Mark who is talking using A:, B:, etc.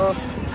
A: Oh.